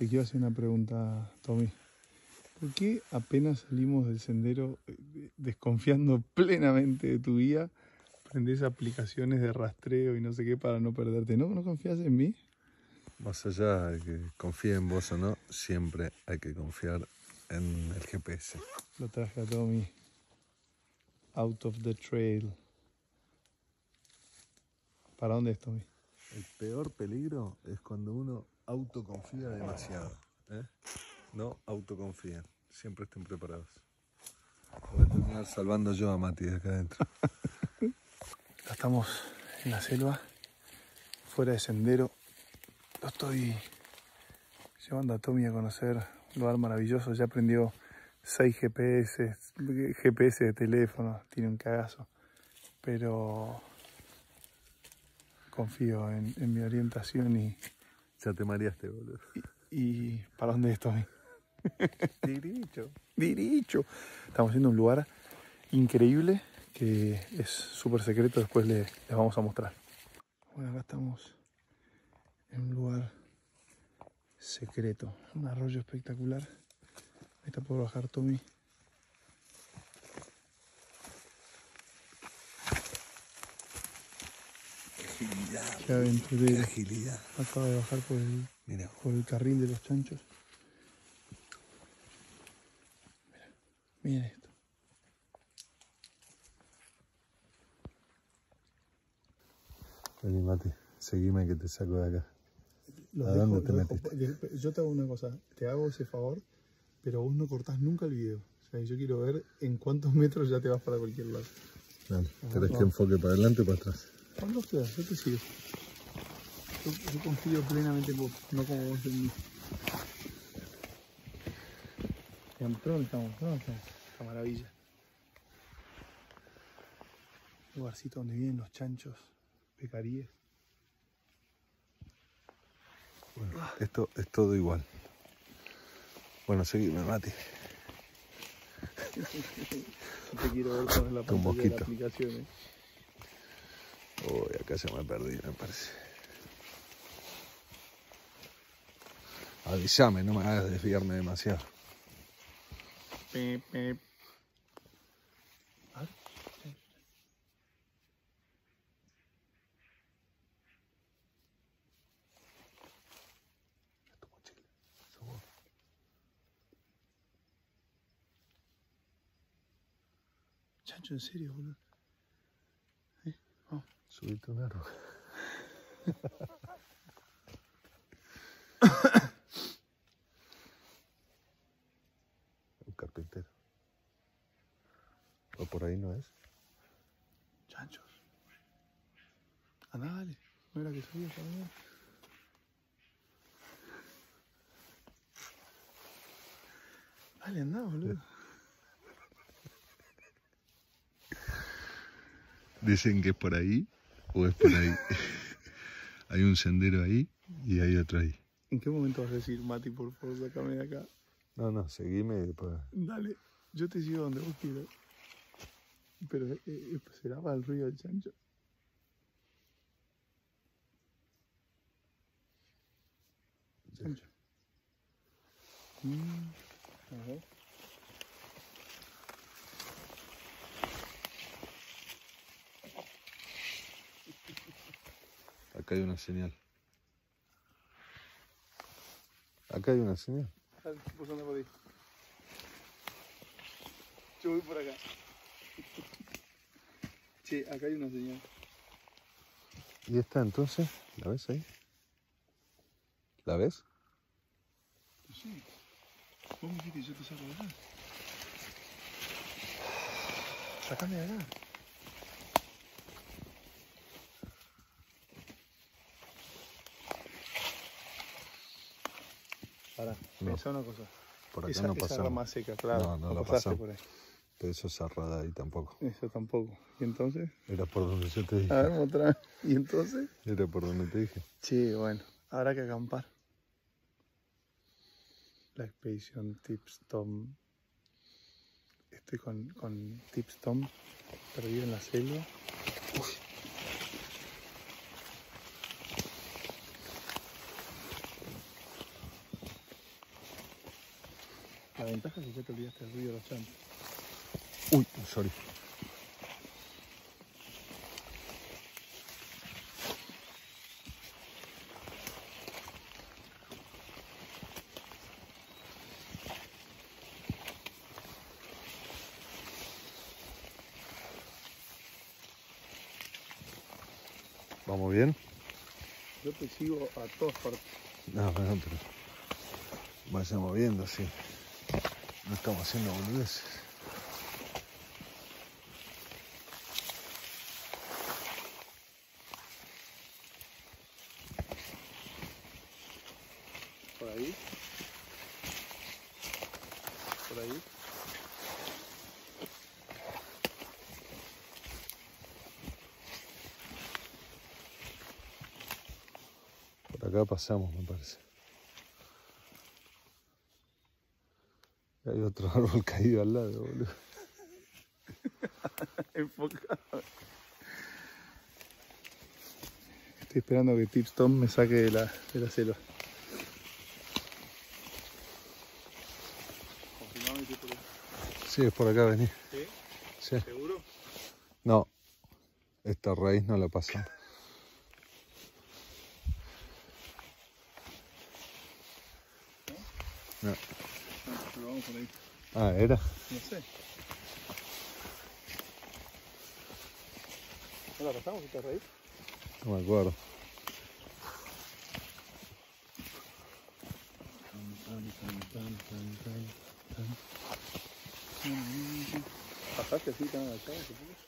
Te quiero hacer una pregunta, Tommy. ¿Por qué apenas salimos del sendero eh, desconfiando plenamente de tu guía, prendés aplicaciones de rastreo y no sé qué para no perderte? ¿No, ¿No confías en mí? Más allá de que confíe en vos o no, siempre hay que confiar en el GPS. Lo traje a Tommy. Out of the trail. ¿Para dónde es, Tommy? El peor peligro es cuando uno autoconfía demasiado. ¿eh? No autoconfíen. Siempre estén preparados. Voy a terminar salvando yo a Mati de acá adentro. Estamos en la selva, fuera de sendero. Lo estoy llevando a Tommy a conocer un lugar maravilloso. Ya aprendió 6 GPS, GPS de teléfono, tiene un cagazo. Pero confío en mi orientación y, Ya te mareaste, boludo. y ¿para dónde es Tommy? Derecho. Diricho. Estamos yendo a un lugar increíble que es súper secreto, después le- les vamos a mostrar. Bueno, acá estamos en un lugar secreto, un arroyo espectacular. Ahí está por bajar Tommy. Agilidad. Qué Qué aventurero. agilidad. Acaba de bajar por el, Mira, por el carril de los chanchos. Miren, miren esto. vení Mati, seguime que te saco de acá. Los ¿A dónde dejo- te los dejo- metiste? de- Yo te hago una cosa, te hago ese favor, pero vos no cortás nunca el video. O sea, yo quiero ver en cuántos metros ya te vas para cualquier lado. Dale, ¿querés que enfoque para adelante o para atrás? Cuando quieras, yo te sigo. Yo, yo confío plenamente en vos, no como vos en mí. Bien, ¿por dónde estamos? ¿Por dónde estamos? Esta maravilla. Lugarcito donde viven los chanchos, pecaríes. Bueno, esto es todo igual. Bueno, seguime, Mati. Yo te quiero ver con la pantalla de la aplicación. ¿eh? Uy, acá ya me perdí, me parece. Avísame, no me hagas desviarme demasiado. Sos vos. Chancho, en serio, boludo. ¿Eh? Vamos. Subiste un carpintero. ¿O por ahí no es? Chanchos. Andá, dale. No era que subía allá. Dale, andá, boludo. Dicen que por ahí o es por ahí. hay un sendero ahí y hay otro ahí. ¿En qué momento vas a decir, Mati, por favor, sacame de acá? No, no, seguime después. Dale, yo te sigo donde vos quieras. Pero eh, eh, será para el ruido del chancho. Chancho. Mm, a ver. Acá hay una señal. Acá hay una señal. Ahí. Yo voy por acá. Che, acá hay una señal. ¿Y esta entonces? ¿La ves ahí? ¿La ves? Sí. Vos me dijiste yo te saco de acá. Sacame de acá. No. pensá una cosa. Por acá esa, no esa rama seca, claro. No, no la pasaste pasamos. por ahí. Pero eso es cerrada ahí tampoco. Eso tampoco. ¿Y entonces? Era por donde yo te dije. A ver, otra. ¿Y entonces? Era por donde te dije. Sí, bueno. Habrá que acampar. La expedición Tips Tom. Estoy con, con Tips Tom, perdido en la selva. La ventaja es que ya te olvidaste del ruido de los llantos. Uy, sorry. ¿Vamos bien? Yo te sigo a todas partes. No, bueno, pero vayamos viendo, sí. No estamos haciendo boludeces. Por ahí. Por ahí. Por acá pasamos, me parece. Hay otro árbol caído al lado, boludo. Enfocado. Estoy esperando que Tips Tom me saque de la, de la selva. Sí, es por acá, vení. ¿Sí? Sí. ¿Seguro? No, esta raíz no la pasamos. No. Por ahí. Ah, era. No sé. ¿No la pasamos esta raíz? No me acuerdo. ¿Pasaste así tan agachado? supongo?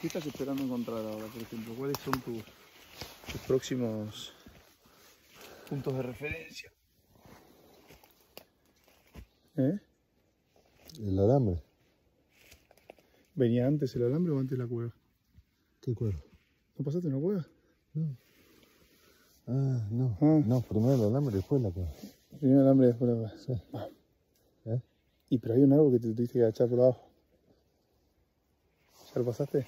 ¿Qué estás esperando encontrar ahora, por ejemplo? ¿Cuáles son tus, tus próximos puntos de referencia? ¿Eh? El alambre. ¿Venía antes el alambre o antes la cueva? ¿Qué cuero? ¿No pasaste una cueva? Ah, no. Ah. No, primero el alambre y después la cueva. Primero el alambre, después la cueva. Sí. Ah. ¿Eh? Y pero hay un árbol que te tuviste que agachar por abajo. ¿Ya lo pasaste?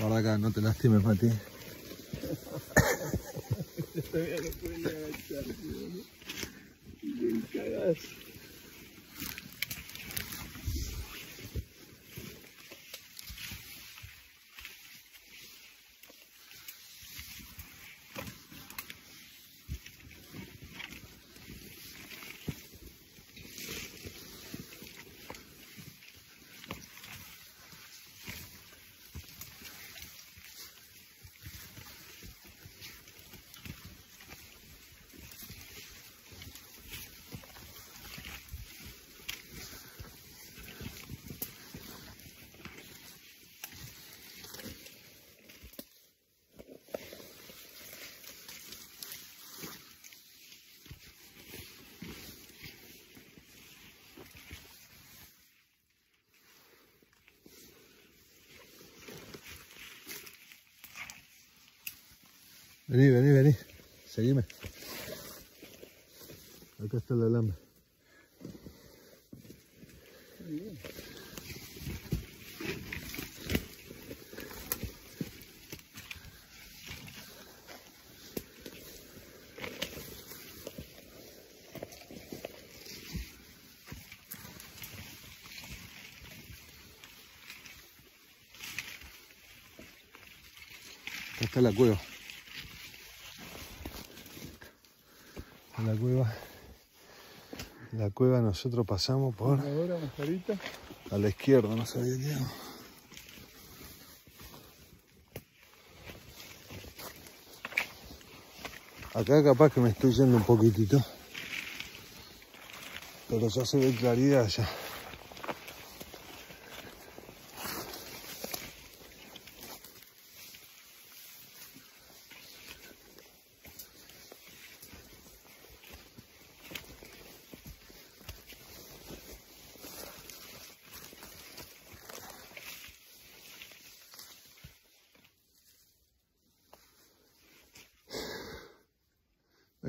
Guarda acá, no te lastimes, Mati. Vení, vení, vení. Seguime. Acá está el alambre. Está la cueva. En la cueva. La cueva nosotros pasamos por Ahora, a la izquierda, no sabía qué. era. Acá capaz que me estoy yendo un poquitito. Pero ya se ve claridad ya.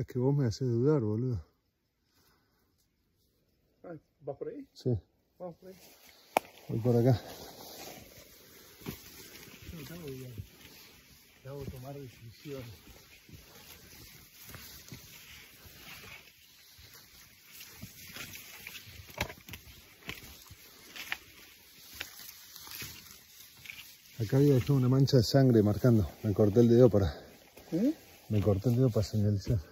Es que vos me haces dudar, boludo. ¿Vas por ahí? Sí, Vamos por ahí. voy por acá. No tengo idea. Te hago tomar decisiones. Acá había dejado una mancha de sangre marcando. Me corté el dedo para. ¿Eh? Me corté el dedo para señalizar.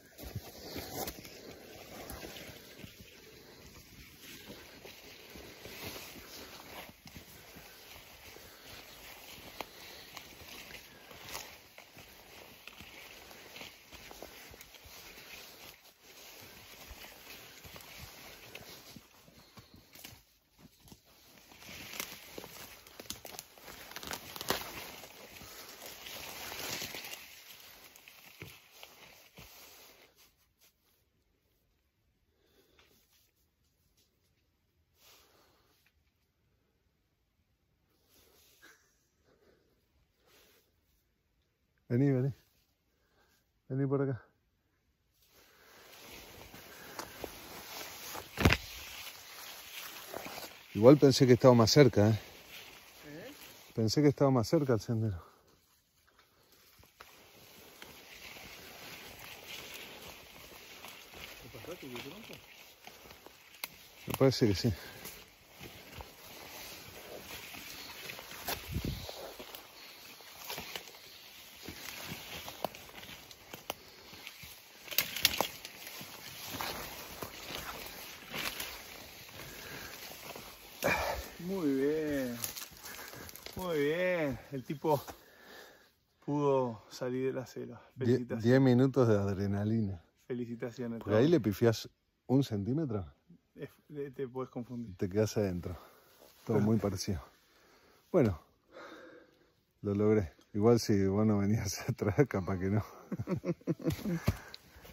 Vení, vení. Vení por acá. Igual pensé que estaba más cerca, ¿eh? Pensé que estaba más cerca el sendero. Me parece que sí. Muy bien. Muy bien. El tipo pudo salir de la selva. Felicitaciones. Diez minutos de adrenalina. Felicitaciones. Porque ahí le pifiás un centímetro Es- Te puedes confundir. te quedas adentro. Todo muy parecido. Bueno, lo logré. Igual si vos no venías atrás, capaz que no.